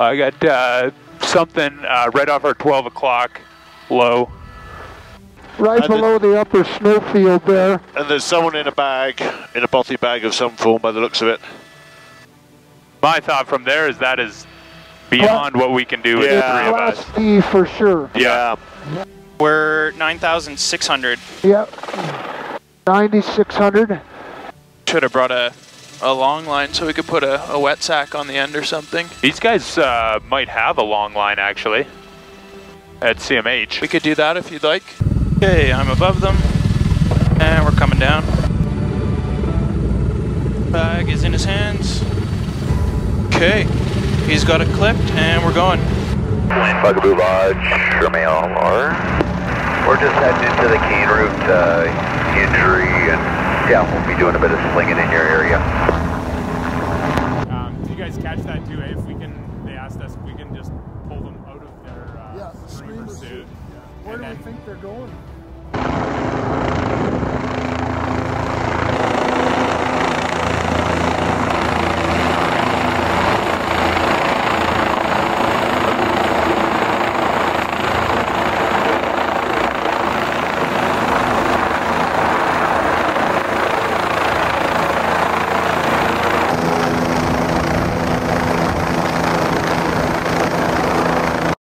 I got uh, something uh, right off our 12 o'clock low. Right And below the upper snowfield there. And there's someone in a bag, in a bothy bag of some form by the looks of it. My thought from there is that is beyond what we can do with the Yeah. three of us. Class D for sure. Yeah. We're 9,600. Yep. 9600. Should have brought a, a long line so we could put a, a wet sack on the end or something. These guys uh, might have a long line actually at CMH. We could do that if you'd like. Okay, I'm above them. And we're coming down. Bag is in his hands. Okay, he's got it clipped and we're going. Bugaboo Lodge, Shermail R. We're just heading into the Kain route uh, injury, and yeah, we'll be doing a bit of slinging in your area. Um, did you guys catch that too? Eh? If we can, they asked us if we can just pull them out of their uh, Yeah, screamer screamer suit. suit. Where And do we think they're going?